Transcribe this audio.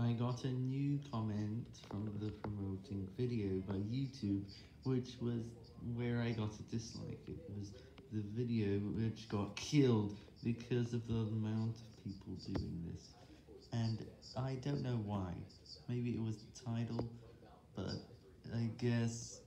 I got a new comment from the promoting video by YouTube, which was where I got a dislike. It was the video which got killed because of the amount of people doing this. And I don't know why. Maybe it was the title, but I guess